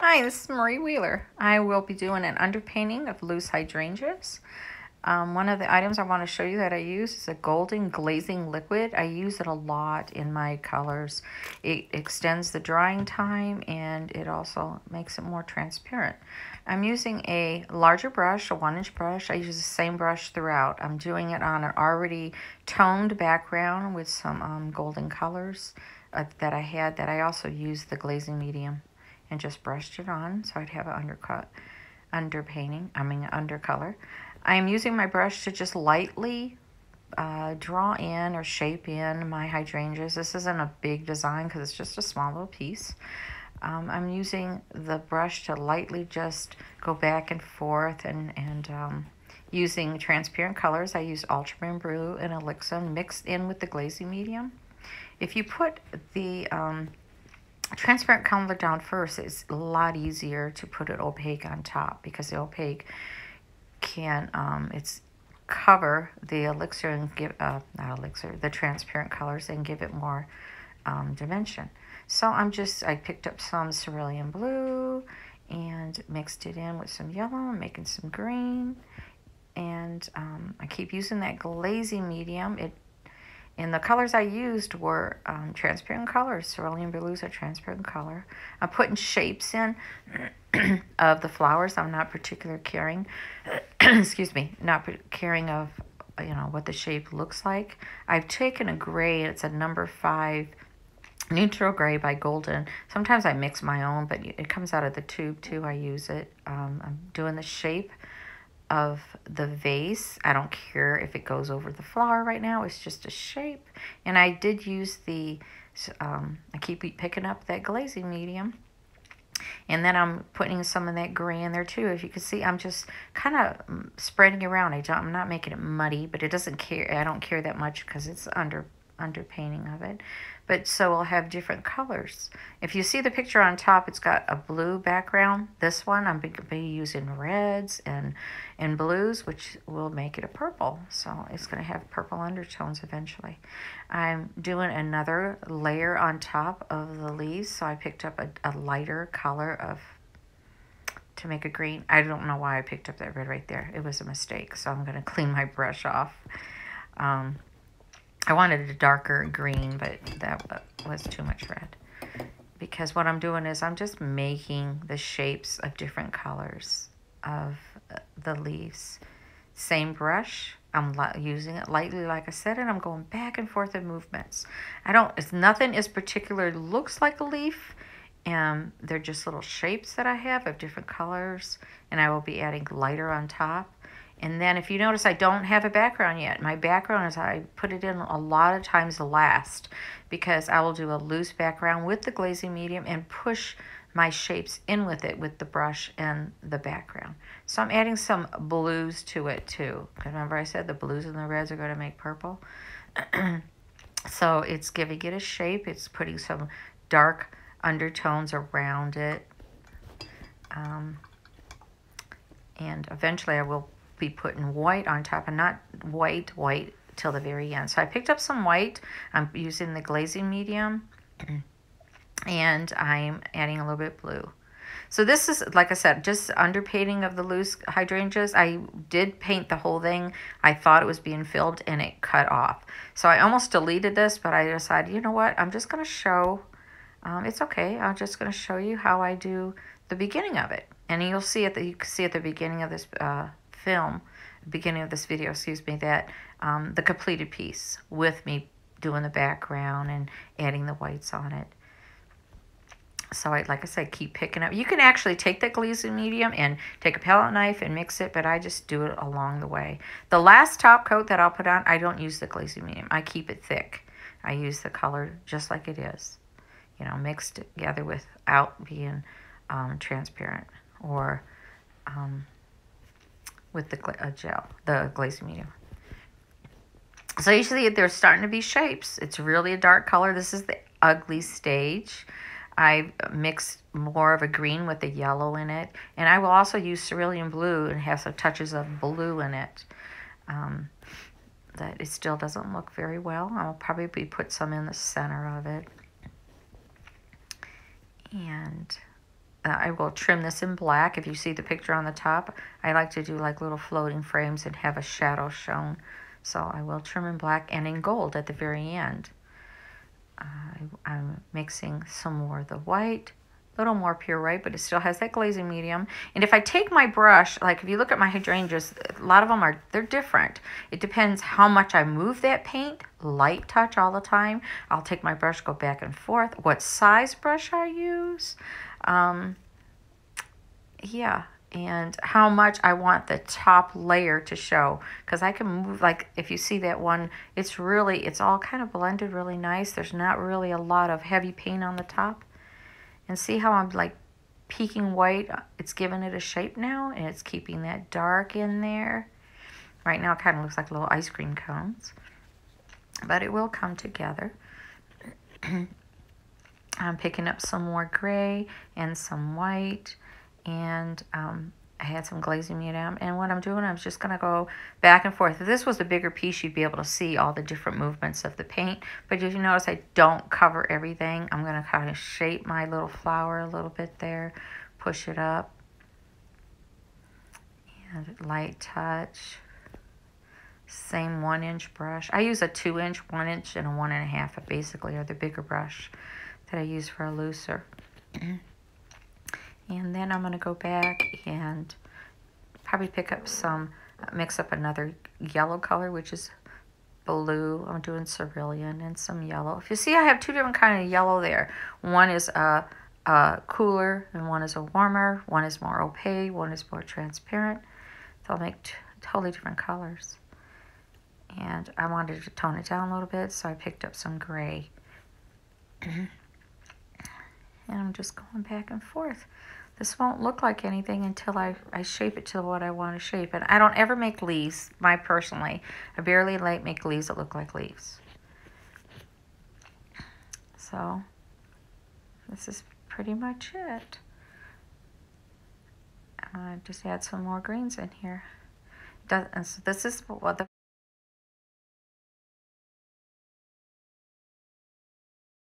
Hi, this is Marie Wheeler. I will be doing an underpainting of loose hydrangeas. Um, one of the items I want to show you that I use is a golden glazing liquid. I use it a lot in my colors. It extends the drying time and it also makes it more transparent. I'm using a larger brush, a one inch brush. I use the same brush throughout. I'm doing it on an already toned background with some um, golden colors uh, that I had that I also used the glazing medium and just brushed it on so I'd have an undercut, underpainting, I mean undercolor. I'm using my brush to just lightly uh, draw in or shape in my hydrangeas. This isn't a big design because it's just a small little piece. Um, I'm using the brush to lightly just go back and forth and, and um, using transparent colors. I use ultramarine blue and elixir mixed in with the glazing medium. If you put the um, transparent color down first, it's a lot easier to put it opaque on top because the opaque can, um, it's cover the elixir and give, uh, not elixir, the transparent colors and give it more um, dimension. So I'm just, I picked up some cerulean blue and mixed it in with some yellow, making some green. And um, I keep using that glazing medium. It and the colors I used were um, transparent colors. Cerulean blue is a transparent color. I'm putting shapes in of the flowers. I'm not particular caring, excuse me, not caring of, you know, what the shape looks like. I've taken a gray, it's a number five neutral gray by Golden. Sometimes I mix my own, but it comes out of the tube too. I use it. Um, I'm doing the shape of the vase. I don't care if it goes over the flower right now. It's just a shape. And I did use the, um, I keep picking up that glazing medium. And then I'm putting some of that gray in there too. As you can see, I'm just kind of mm, spreading around. I don't, I'm not making it muddy, but it doesn't care. I don't care that much because it's under underpainting of it. But so we'll have different colors. If you see the picture on top, it's got a blue background. This one, I'm going to be using reds and, and blues, which will make it a purple. So it's going to have purple undertones eventually. I'm doing another layer on top of the leaves. So I picked up a, a lighter color of to make a green. I don't know why I picked up that red right there. It was a mistake. So I'm going to clean my brush off. Um, I wanted a darker green, but that was too much red. Because what I'm doing is I'm just making the shapes of different colors of uh, the leaves. Same brush, I'm using it lightly, like I said, and I'm going back and forth in movements. I don't, it's nothing is particular looks like a leaf. and they're just little shapes that I have of different colors, and I will be adding lighter on top. And then if you notice, I don't have a background yet. My background is I put it in a lot of times last because I will do a loose background with the glazing medium and push my shapes in with it with the brush and the background. So I'm adding some blues to it too. Remember I said the blues and the reds are going to make purple? so it's giving it a shape. It's putting some dark undertones around it. Um, and eventually I will be putting white on top and not white, white till the very end. So I picked up some white. I'm using the glazing medium and I'm adding a little bit blue. So this is, like I said, just underpainting of the loose hydrangeas. I did paint the whole thing. I thought it was being filled and it cut off. So I almost deleted this, but I decided, you know what, I'm just going to show, um, it's okay. I'm just going to show you how I do the beginning of it. And you'll see at the, you can see at the beginning of this uh, film, beginning of this video, excuse me, that um, the completed piece with me doing the background and adding the whites on it. So I, like I said, keep picking up. You can actually take that glazing medium and take a palette knife and mix it, but I just do it along the way. The last top coat that I'll put on, I don't use the glazing medium. I keep it thick. I use the color just like it is, you know, mixed together without being um, transparent or um, with the uh, gel, the glazing medium. So see there's starting to be shapes. It's really a dark color. This is the ugly stage. I mixed more of a green with a yellow in it. And I will also use cerulean blue and have some touches of blue in it. Um, that it still doesn't look very well. I'll probably put some in the center of it. And uh, I will trim this in black. If you see the picture on the top, I like to do like little floating frames and have a shadow shown. So I will trim in black and in gold at the very end. Uh, I'm mixing some more of the white, a little more pure white, but it still has that glazing medium. And if I take my brush, like if you look at my hydrangeas, a lot of them are, they're different. It depends how much I move that paint, light touch all the time. I'll take my brush, go back and forth. What size brush I use. Um, yeah, and how much I want the top layer to show. Because I can move like if you see that one it's really it's all kind of blended really nice. There's not really a lot of heavy paint on the top. And see how I'm like peaking white it's giving it a shape now and it's keeping that dark in there. Right now it kind of looks like little ice cream cones but it will come together I'm picking up some more gray and some white and um, I had some glazing medium. And what I'm doing, I'm just going to go back and forth. If this was a bigger piece, you'd be able to see all the different movements of the paint. But if you notice, I don't cover everything. I'm going to kind of shape my little flower a little bit there, push it up, and light touch. Same one inch brush. I use a two inch, one inch, and a one and a half, basically, are the bigger brush that I use for a looser. Mm-hmm. And then I'm going to go back and probably pick up some, uh, mix up another yellow color, which is blue. I'm doing cerulean and some yellow. If you see, I have two different kind of yellow there. One is a, a cooler and one is a warmer. One is more opaque, one is more transparent. They'll make totally different colors. And I wanted to tone it down a little bit, so I picked up some gray. Mm-hmm. And I'm just going back and forth. This won't look like anything until I, I shape it to what I want to shape. And I don't ever make leaves, my personally. I barely like make leaves that look like leaves. So, this is pretty much it. Uh, just add some more greens in here. Does, and so this is what the